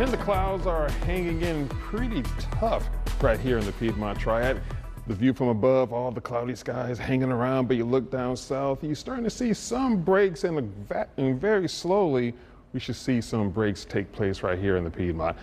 And the clouds are hanging in pretty tough right here in the Piedmont Triad. The view from above, all the cloudy skies hanging around, but you look down south, you're starting to see some breaks, and, and very slowly, we should see some breaks take place right here in the Piedmont.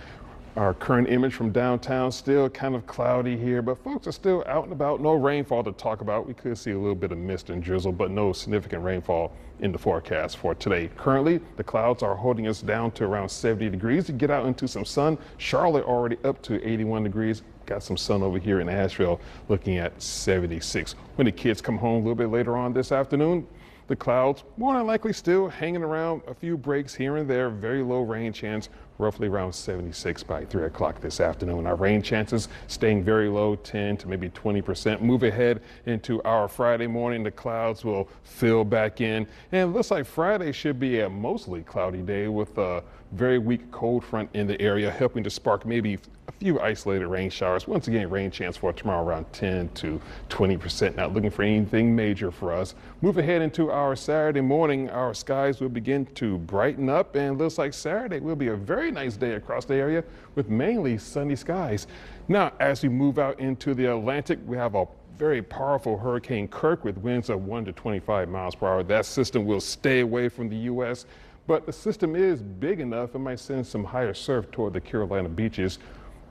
Our current image from downtown still kind of cloudy here, but folks are still out and about. No rainfall to talk about. We could see a little bit of mist and drizzle, but no significant rainfall in the forecast for today. Currently, the clouds are holding us down to around 70 degrees. To get out into some sun, Charlotte already up to 81 degrees. Got some sun over here in Asheville looking at 76. When the kids come home a little bit later on this afternoon, the clouds more than likely still hanging around a few breaks here and there. Very low rain chance, roughly around 76 by 3 o'clock this afternoon. Our rain chances staying very low, 10 to maybe 20 percent. Move ahead into our Friday morning. The clouds will fill back in. And it looks like Friday should be a mostly cloudy day with a very weak cold front in the area, helping to spark maybe a few isolated rain showers. Once again, rain chance for tomorrow around 10 to 20 percent. Not looking for anything major for us. Move ahead into our Saturday morning. Our skies will begin to brighten up and looks like Saturday will be a very nice day across the area with mainly sunny skies. Now, as we move out into the Atlantic, we have a very powerful Hurricane Kirk with winds of 1 to 25 miles per hour. That system will stay away from the U.S., but the system is big enough it might send some higher surf toward the Carolina beaches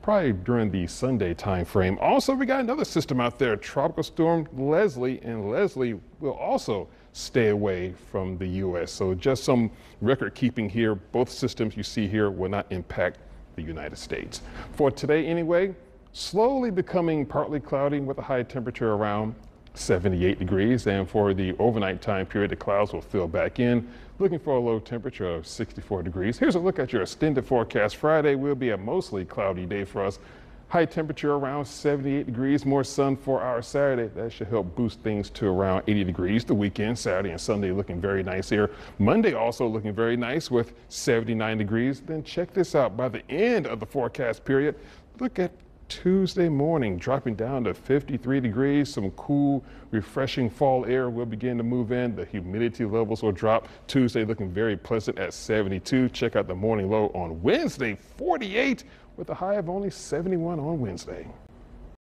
probably during the Sunday time frame. Also, we got another system out there, Tropical Storm Leslie, and Leslie will also stay away from the U.S. So just some record keeping here. Both systems you see here will not impact the United States. For today anyway, slowly becoming partly cloudy with a high temperature around 78 degrees. And for the overnight time period, the clouds will fill back in, looking for a low temperature of 64 degrees. Here's a look at your extended forecast. Friday will be a mostly cloudy day for us. High temperature around 78 degrees, more sun for our Saturday. That should help boost things to around 80 degrees. The weekend, Saturday and Sunday looking very nice here. Monday also looking very nice with 79 degrees. Then check this out. By the end of the forecast period, look at Tuesday morning, dropping down to 53 degrees. Some cool, refreshing fall air will begin to move in. The humidity levels will drop. Tuesday looking very pleasant at 72. Check out the morning low on Wednesday, 48, with a high of only 71 on Wednesday.